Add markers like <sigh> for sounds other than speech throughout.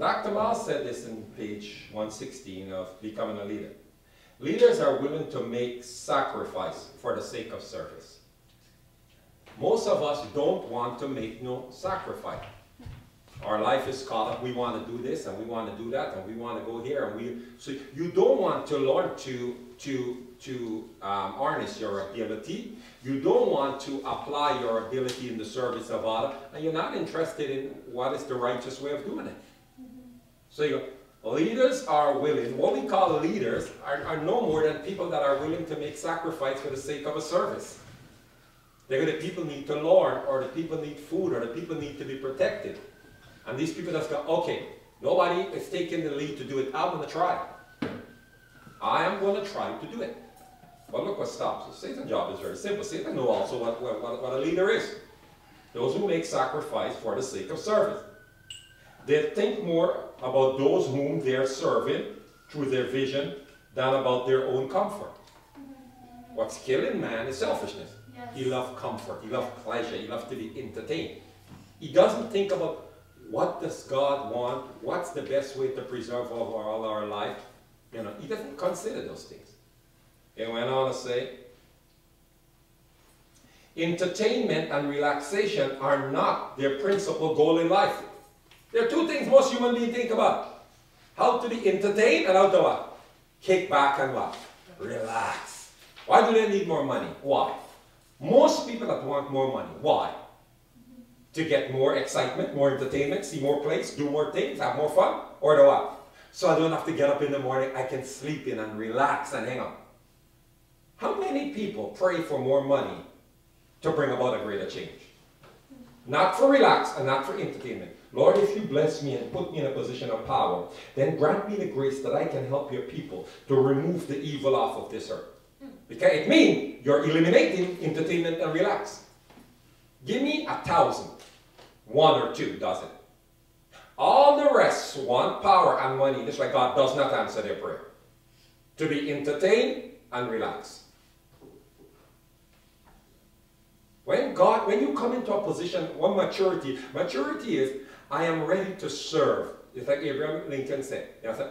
Dr. Myles said this in page 116 of Becoming a Leader. Leaders are willing to make sacrifice for the sake of service. Most of us don't want to make no sacrifice. Our life is caught up. We want to do this and we want to do that and we want to go here and we. So you don't want to learn to to to um, harness your ability. You don't want to apply your ability in the service of others, and you're not interested in what is the righteous way of doing it. So you leaders are willing. What we call leaders are, are no more than people that are willing to make sacrifice for the sake of a service. They're the people need to learn, or the people need food, or the people need to be protected. And these people just go, okay, nobody is taking the lead to do it. I'm going to try. I am going to try to do it. But look what stops. Satan's job is very simple. Satan knows also what, what, what a leader is. Those who make sacrifice for the sake of service. They think more about those whom they are serving through their vision than about their own comfort. Mm-hmm. What's killing man is selfishness. Yes. He loves comfort, he loves pleasure, he loves to be entertained. He doesn't think about what does God want, what's the best way to preserve all our life. You know, he doesn't consider those things. He went on to say, entertainment and relaxation are not their principal goal in life. There are two things most human beings think about. How to be entertained and how to what? Kick back and what? Relax. Why do they need more money? Why? Most people that want more money. Why? To get more excitement, more entertainment, see more plays, do more things, have more fun, or to what? So I don't have to get up in the morning, I can sleep in and relax and hang on. How many people pray for more money to bring about a greater change? Not for relax and not for entertainment. Lord, if you bless me and put me in a position of power, then grant me the grace that I can help your people to remove the evil off of this earth. Hmm. Because it means you're eliminating entertainment and relax. Give me a thousand. One or two does it. All the rest want power and money. That's why God does not answer their prayer. To be entertained and relax. When God, when you come into a position, one maturity, maturity is, I am ready to serve. It's like Abraham Lincoln said. You, know,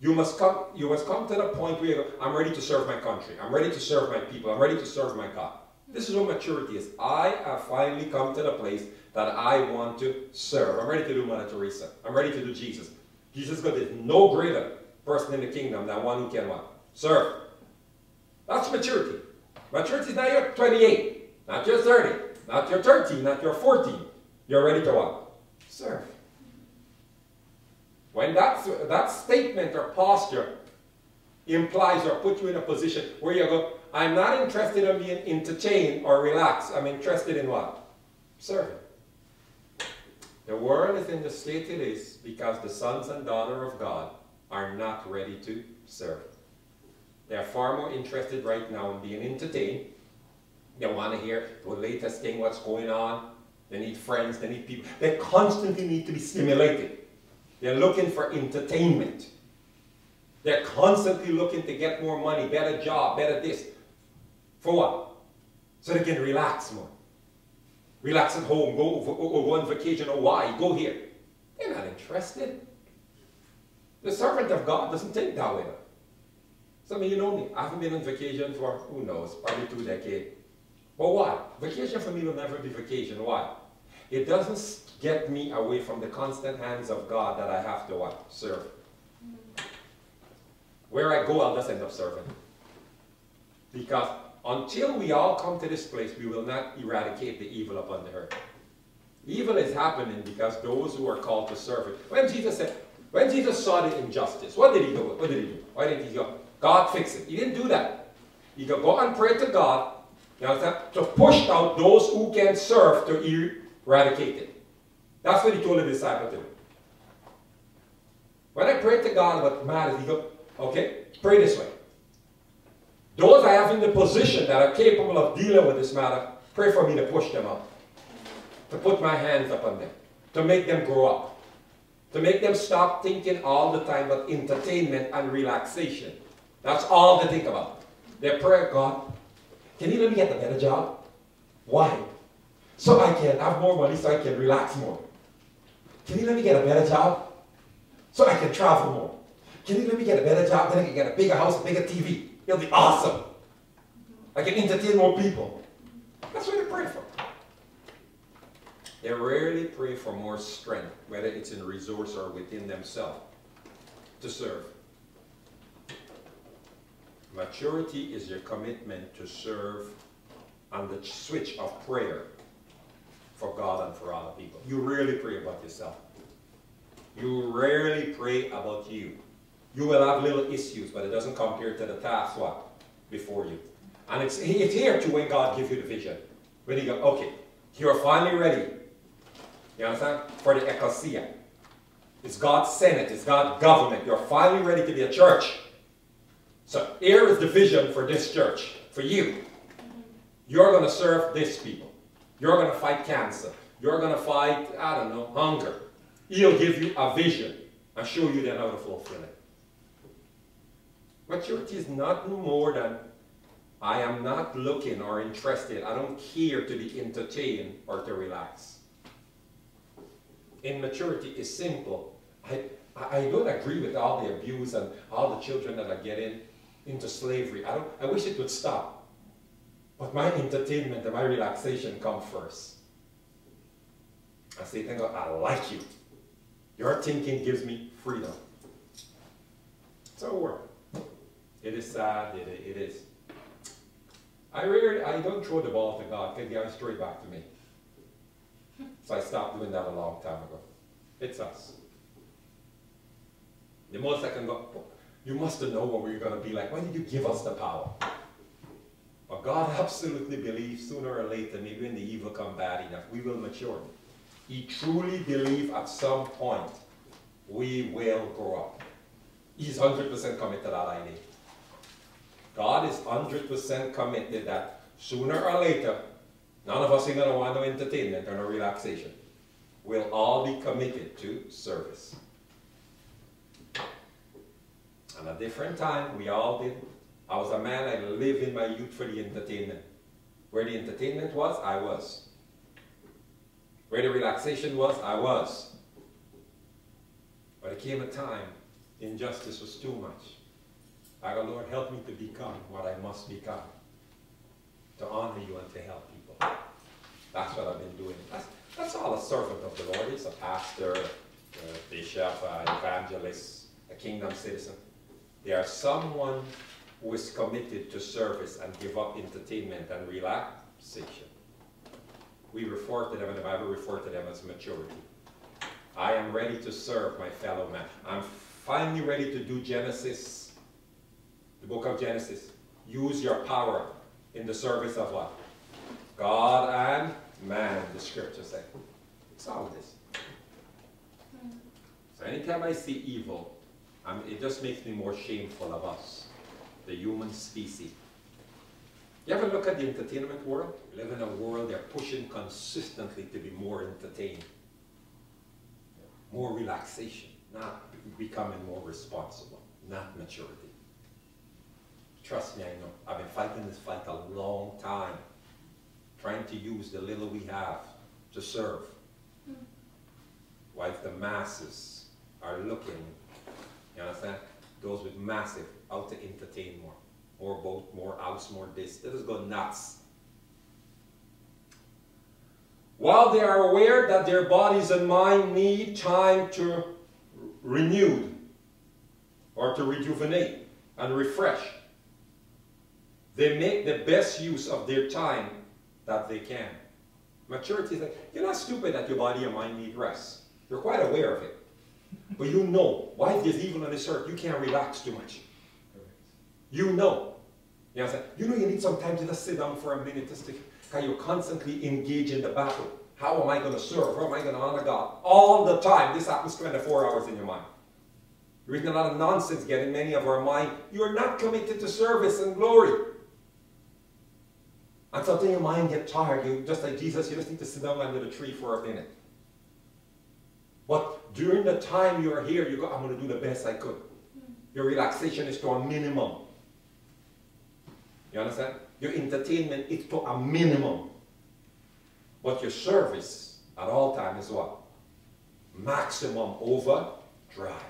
you must come, you must come to the point where go, I'm ready to serve my country. I'm ready to serve my people. I'm ready to serve my God. This is what maturity is. I have finally come to the place that I want to serve. I'm ready to do Mother Teresa. I'm ready to do Jesus. Jesus God is no greater person in the kingdom than one who can what? Serve. That's maturity. Maturity is not your 28. Not your 30, not your 13, not your 14. You're ready to what? Serve. When that, that statement or posture implies or puts you in a position where you go, I'm not interested in being entertained or relaxed. I'm interested in what? Serving. The world is in the state it is because the sons and daughters of God are not ready to serve. They are far more interested right now in being entertained they want to hear the latest thing, what's going on. They need friends, they need people. They constantly need to be stimulated. They're looking for entertainment. They're constantly looking to get more money, better job, better this. For what? So they can relax more. Relax at home, go, go on vacation, or why? Go here. They're not interested. The servant of God doesn't think that way. Some of you know me. I haven't been on vacation for, who knows, probably two decades. But why? Vacation for me will never be vacation. Why? It doesn't get me away from the constant hands of God that I have to what? Serve. Where I go, I'll just end up serving. Because until we all come to this place, we will not eradicate the evil upon the earth. Evil is happening because those who are called to serve it. When Jesus said, when Jesus saw the injustice, what did he do? What did he do? Why didn't he go? God fix it. He didn't do that. He could go and pray to God you understand? To push out those who can serve to eradicate it. That's what he told the disciple to. When I pray to God about matters, he go, okay, pray this way. Those I have in the position that are capable of dealing with this matter, pray for me to push them up. To put my hands upon them. To make them grow up. To make them stop thinking all the time about entertainment and relaxation. That's all they think about. They pray, God, can you let me get a better job? Why? So I can have more money so I can relax more. Can you let me get a better job? so I can travel more. Can you let me get a better job? Then I can get a bigger house, a bigger TV. It'll be awesome. I can entertain more people. That's what they pray for. They rarely pray for more strength, whether it's in resource or within themselves, to serve. Maturity is your commitment to serve on the switch of prayer for God and for other people. You rarely pray about yourself. You rarely pray about you. You will have little issues, but it doesn't compare to the task what? Before you. And it's, it's here to when God gives you the vision. When you go, okay, you're finally ready. You understand? For the ecclesia. It's God's Senate, it's God's government. You're finally ready to be a church. So here is the vision for this church, for you. You're going to serve these people. You're going to fight cancer. You're going to fight, I don't know, hunger. He'll give you a vision and show you then how to fulfill it. Maturity is not more than I am not looking or interested. I don't care to be entertained or to relax. Immaturity is simple. I, I don't agree with all the abuse and all the children that are getting into slavery. I, don't, I wish it would stop. But my entertainment and my relaxation come first. I say, thank God, I like you. Your thinking gives me freedom. So work. it is sad, it, it is. I rarely, I don't throw the ball to God because He comes straight back to me. So I stopped doing that a long time ago. It's us. The most I can go, you must have known what we were going to be like. Why did you give us the power? But God absolutely believes sooner or later, maybe when the evil come bad enough, we will mature. He truly believes at some point we will grow up. He's 100% committed to that idea. God is 100% committed that sooner or later, none of us are going to want no entertainment or no relaxation. We'll all be committed to service. And a different time, we all did. I was a man, I lived in my youth for the entertainment. Where the entertainment was, I was. Where the relaxation was, I was. But it came a time, injustice was too much. I go, Lord, help me to become what I must become. To honor you and to help people. That's what I've been doing. That's, that's all a servant of the Lord is, a pastor, a bishop, an evangelist, a kingdom citizen. They are someone who is committed to service and give up entertainment and relaxation. We refer to them, and the Bible refers to them as maturity. I am ready to serve my fellow man. I'm finally ready to do Genesis, the book of Genesis. Use your power in the service of what? God and man, the scripture says. It's all this. So anytime I see evil, I mean, it just makes me more shameful of us, the human species. You ever look at the entertainment world? We live in a world they're pushing consistently to be more entertained, more relaxation, not becoming more responsible, not maturity. Trust me, I know. I've been fighting this fight a long time, trying to use the little we have to serve. Mm. While the masses are looking you understand? Those with massive, out to entertain more. More boat, more house, more this. They just go nuts. While they are aware that their bodies and mind need time to renew or to rejuvenate and refresh, they make the best use of their time that they can. Maturity is like, you're not stupid that your body and mind need rest. You're quite aware of it. But you know, why there's evil on this earth, you can't relax too much. You know. You know, you know you need some time to just sit down for a minute just to, because you're constantly engaged in the battle. How am I going to serve? How am I going to honor God? All the time. This happens 24 hours in your mind. You're reading a lot of nonsense getting many of our mind. You're not committed to service and glory. And something your mind get tired. You just like Jesus, you just need to sit down under the tree for a minute. But during the time you're here, you go, I'm going to do the best I could. Hmm. Your relaxation is to a minimum. You understand? Your entertainment is to a minimum. But your service at all times is what? Maximum overdrive.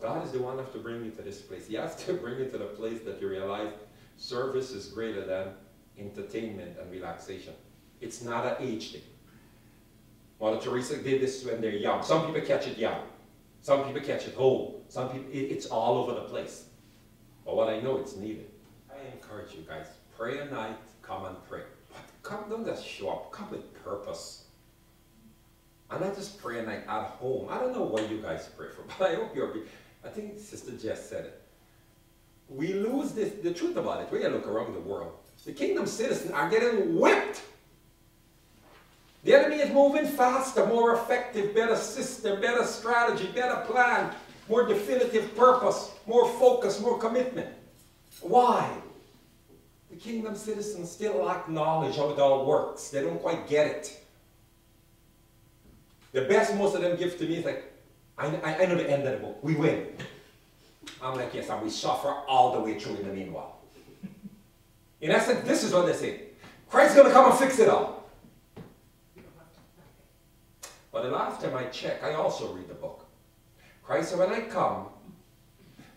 God is the one who has to bring you to this place. He has to <laughs> bring you to the place that you realize service is greater than entertainment and relaxation. It's not an age thing. Mother Teresa did this when they're young. Some people catch it young. Some people catch it old. Some people, it, it's all over the place. But what I know, it's needed. I encourage you guys, pray a night, come and pray. But come, don't just show up. Come with purpose. And not just pray a night at home. I don't know what you guys pray for, <laughs> but I hope you're, I think Sister Jess said it. We lose this, the truth about it. When you look around the world, the kingdom citizens are getting whipped. The enemy is moving faster, more effective, better system, better strategy, better plan, more definitive purpose, more focus, more commitment. Why? The kingdom citizens still lack knowledge how it all works. They don't quite get it. The best most of them give to me is like, I, I, I know the end of the book. We win. I'm like, yes, and we suffer all the way through in the meanwhile. In essence, this is what they say. Christ's going to come and fix it all. But the last time I check, I also read the book. Christ said, when I come,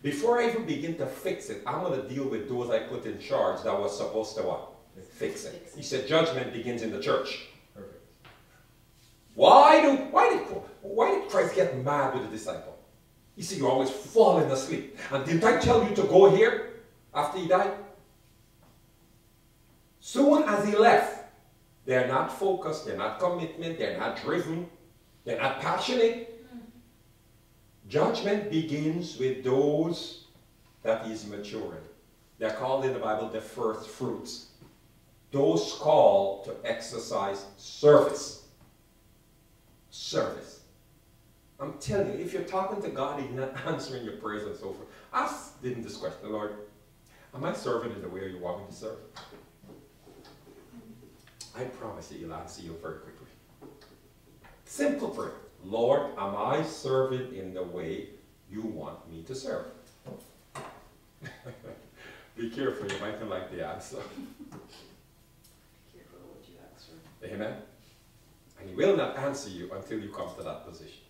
before I even begin to fix it, I'm going to deal with those I put in charge that was supposed to what? Fix it. He said, judgment begins in the church. Perfect. Why, do, why, did, why did Christ get mad with the disciple? He said, you're always falling asleep. And didn't I tell you to go here after he died? Soon as he left, they're not focused, they're not commitment, they're not driven, they're passionate. Judgment begins with those that is maturing. They're called in the Bible the first fruits. Those called to exercise service. Service. I'm telling you, if you're talking to God, He's not <laughs> answering your prayers and so forth. Ask them this question, Lord, am I serving in the way you want me to serve? I promise you, He'll answer you very quickly. Simple prayer. Lord, am I serving in the way you want me to serve? <laughs> Be careful, you might not like the answer. Be careful what you ask for. Amen? And he will not answer you until you come to that position.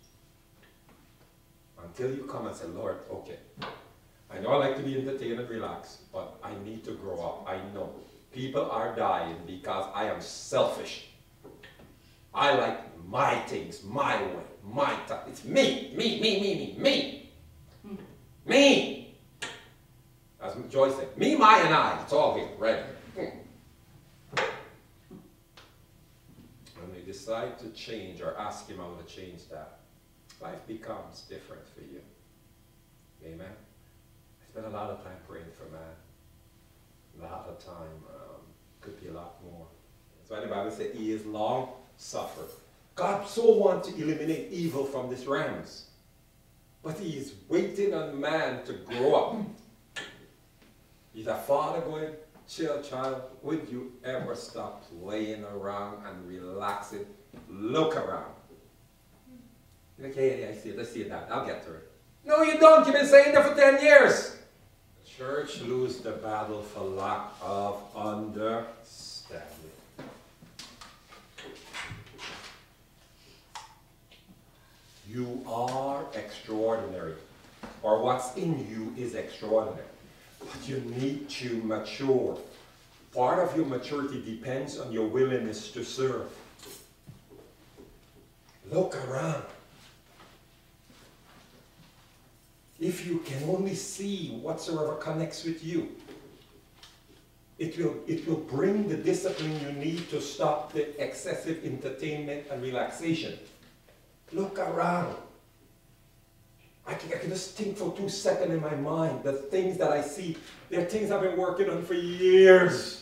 Until you come and say, Lord, okay, I know I like to be entertained and relaxed, but I need to grow up. I know. People are dying because I am selfish. I like my things, my way, my time. It's me, me, me, me, me, me. Me. As Joyce said, me, my, and I. It's all here, right? When we decide to change or ask Him how to change that, life becomes different for you. Amen. I spent a lot of time praying for man. A lot of time um, could be a lot more. That's why the Bible says he is long suffer. God so wants to eliminate evil from this realms. But he is waiting on man to grow up. He's a father going, chill child, would you ever stop playing around and relaxing? Look around. Like, yeah, yeah, I see it, I see that, I'll get to it. No, you don't, you've been saying that for 10 years. The church lose the battle for lack of understanding. You are extraordinary, or what's in you is extraordinary. But you need to mature. Part of your maturity depends on your willingness to serve. Look around. If you can only see whatsoever connects with you, it will, it will bring the discipline you need to stop the excessive entertainment and relaxation. Look around. I can, I can just think for two seconds in my mind the things that I see. They're things I've been working on for years.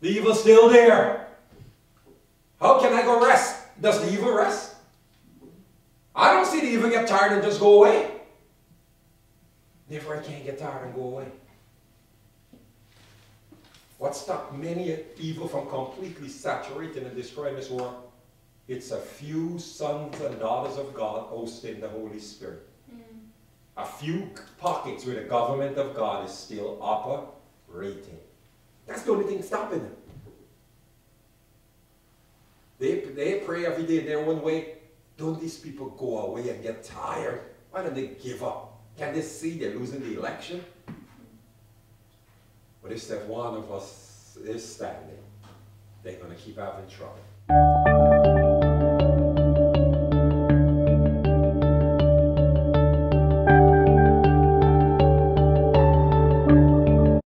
The evil's still there. How can I go rest? Does the evil rest? I don't see the evil get tired and just go away. Therefore, I can't get tired and go away. What stopped many evil from completely saturating and destroying this world? It's a few sons and daughters of God hosting the Holy Spirit. Mm. A few pockets where the government of God is still operating. That's the only thing stopping them. They, they pray every day in their own way. Don't these people go away and get tired? Why don't they give up? Can they see they're losing the election? But if that one of us is standing, they're going to keep having trouble.